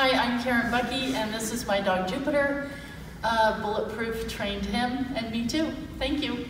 Hi, I'm Karen Bucky, and this is my dog Jupiter. Uh, Bulletproof trained him, and me too. Thank you.